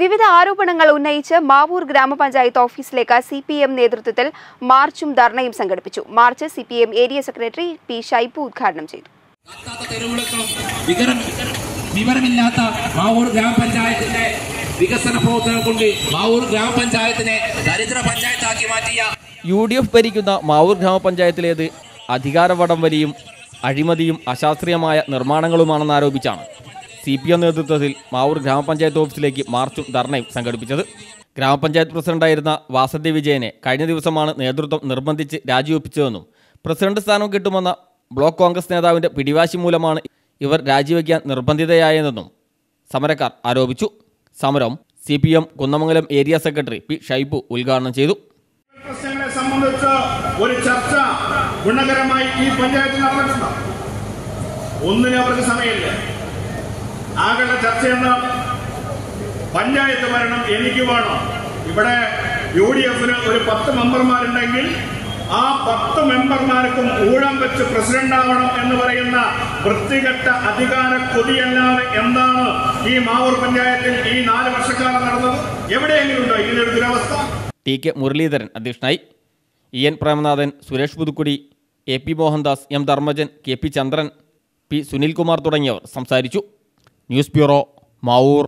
വിവിധ ആരോപണങ്ങൾ ഉന്നയിച്ച് മാവൂർ ഗ്രാമപഞ്ചായത്ത് ഓഫീസിലേക്ക് സി പി എം നേതൃത്വത്തിൽ മാർച്ചും ധർണയും സംഘടിപ്പിച്ചു. March C P M area secretary P Shaibu ഉദ്ഘാടനം ചെയ്തു. വിവരമില്ലാത്ത മാവൂർ ഗ്രാമപഞ്ചായത്തിന്റെ വികസന പ്രവർത്തനം കൊണ്ട് മാവൂർ ഗ്രാമപഞ്ചായത്തിനെ ദരിദ്ര പഞ്ചായത്താക്കി മാറ്റിയ യു ഡി എഫ് ഭരിക്കുന്ന മാവൂർ ഗ്രാമപഞ്ചായത്തിലേത് അധികാര വടംവലിയും അഴിമതിയും അശാസ്ത്രീയമായ നിർമ്മാണങ്ങളുമാണെന്നാരോപിച്ചാണ് സി പി എം നേതൃത്വത്തിൽ മാവൂർ ഗ്രാമപഞ്ചായത്ത് ഓഫീസിലേക്ക് മാർച്ചും ധർണയും സംഘടിപ്പിച്ചത്. ഗ്രാമപഞ്ചായത്ത് പ്രസിഡന്റായിരുന്ന വാസന്തി വിജയനെ കഴിഞ്ഞ ദിവസമാണ് നേതൃത്വം നിർബന്ധിച്ച് രാജിവെപ്പിച്ചതെന്നും പ്രസിഡന്റ് സ്ഥാനം കിട്ടുമെന്ന ബ്ലോക്ക് കോൺഗ്രസ് നേതാവിന്റെ പിടിവാശി മൂലമാണ് ഇവർ രാജിവെക്കാൻ നിർബന്ധിതയായതെന്നും സമരക്കാർ ആരോപിച്ചു. സമരം C P M Kunnamangalam area secretary P Shaibu ഉദ്ഘാടനം ചെയ്തു. സംബന്ധിച്ച് ഒരു ചർച്ച ഗുണകരമായി ഈ പഞ്ചായത്തിൽ നടന്നിട്ടുണ്ടോ? ഒന്നിനും അവർക്ക് സമയമില്ല. ആകെയുള്ള എന്താ പഞ്ചായത്ത് ഭരണം എനിക്ക് വേണം. ഇവിടെ യു ഡി എഫിന് ഒരു പത്ത് മെമ്പർമാരുണ്ടെങ്കിൽ ആ പത്ത് മെമ്പർമാർക്കും ഊഴം വെച്ച് പ്രസിഡന്റ് ആവണം എന്ന് പറയുന്ന വൃത്തികെട്ട അധികാര കൊതിയല്ലാതെ എന്താണ് ഈ മാവൂർ പഞ്ചായത്തിൽ ഈ നാല് വർഷക്കാലം നടന്നത്? എവിടെയെങ്കിലും ഉണ്ടോ? ഇങ്ങനൊരു ദുരവസ്ഥ. ടി കെ മുരളീധരൻ അധ്യക്ഷനായി. E N Premanathan Suresh Puthukkudi A P Mohandas M Dharmajan K P Chandran P Sunilkumar തുടങ്ങിയവർ സംസാരിച്ചു. News bureau Mavoor.